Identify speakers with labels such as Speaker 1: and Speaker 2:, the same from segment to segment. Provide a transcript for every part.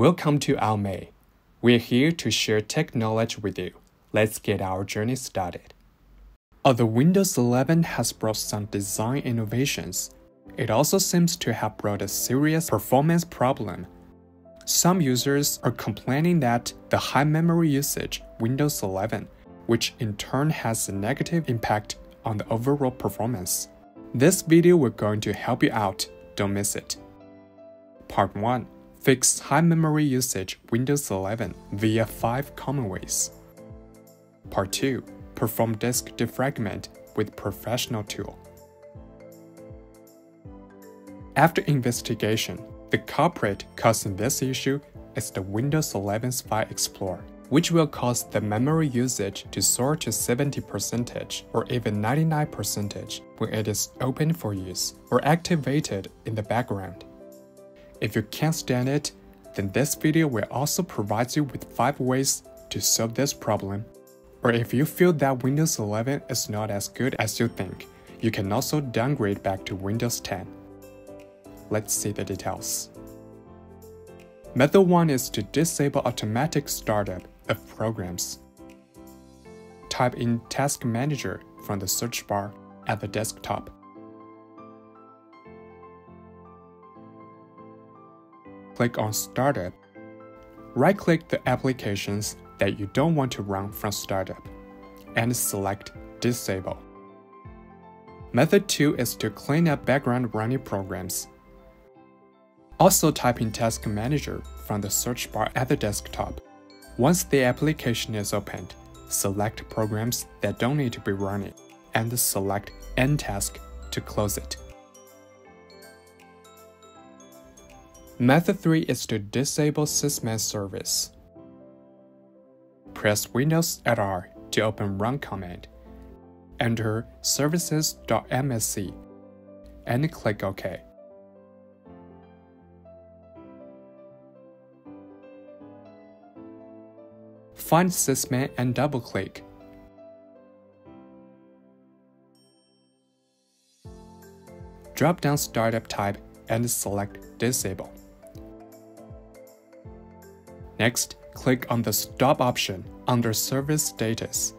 Speaker 1: Welcome to AOMEI. We're here to share tech knowledge with you. Let's get our journey started. Although Windows 11 has brought some design innovations, it also seems to have brought a serious performance problem. Some users are complaining that the high memory usage Windows 11, which in turn has a negative impact on the overall performance. This video we're going to help you out, don't miss it. Part 1 Fix high memory usage Windows 11 via 5 common ways. Part 2 Perform disk defragment with professional tool. After investigation, the culprit causing this issue is the Windows 11's File Explorer, which will cause the memory usage to soar to 70% or even 99% when it is open for use or activated in the background. If you can't stand it, then this video will also provide you with 5 ways to solve this problem. Or if you feel that Windows 11 is not as good as you think, you can also downgrade back to Windows 10. Let's see the details. Method 1 is to disable automatic startup of programs. Type in Task Manager from the search bar at the desktop. Click on Startup. Right-click the applications that you don't want to run from startup, and select Disable. Method 2 is to clean up background running programs. Also type in Task Manager from the search bar at the desktop. Once the application is opened, select programs that don't need to be running, and select End Task to close it. Method 3 is to disable SysMain service. Press Windows R to open Run command. Enter services.msc and click OK. Find SysMain and double-click. Drop down Startup type and select Disable. Next, click on the Stop option under Service Status.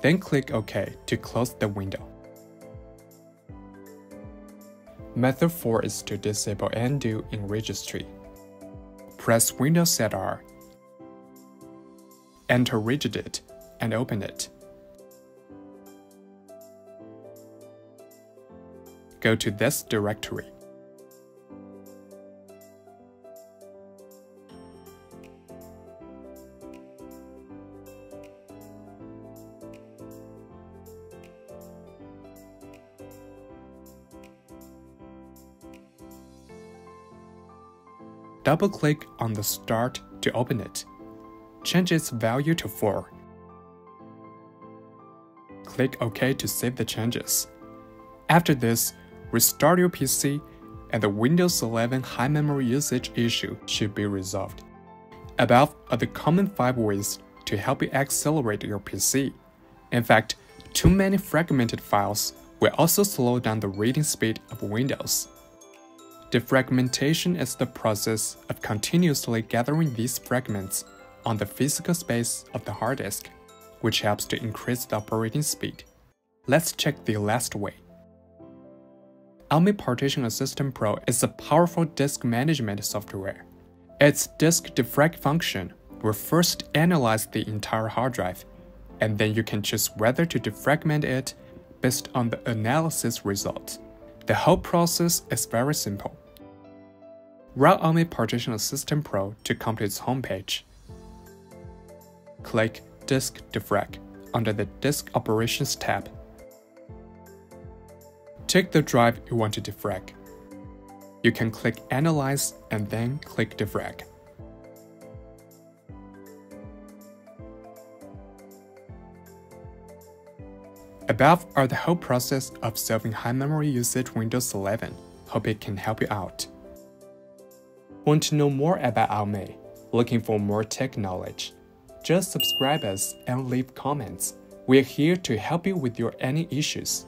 Speaker 1: Then click OK to close the window. Method 4 is to disable Ndu in Registry. Press Windows R. Enter Regedit and open it. Go to this directory. Double-click on the Start to open it. Change its value to 4. Click OK to save the changes. After this, restart your PC and the Windows 11 high memory usage issue should be resolved. Above are the common 5 ways to help you accelerate your PC. In fact, too many fragmented files will also slow down the reading speed of Windows. Defragmentation is the process of continuously gathering these fragments on the physical space of the hard disk, which helps to increase the operating speed. Let's check the last way. AOMEI Partition Assistant Pro is a powerful disk management software. Its disk defrag function will first analyze the entire hard drive, and then you can choose whether to defragment it based on the analysis results. The whole process is very simple. Run AOMEI Partition Assistant Pro to come to its homepage. Click Disk Defrag under the Disk Operations tab. Take the drive you want to defrag. You can click Analyze and then click Defrag. Above are the whole process of solving high memory usage Windows 11. Hope it can help you out. Want to know more about AOMEI? Looking for more tech knowledge? Just subscribe us and leave comments. We're here to help you with your any issues.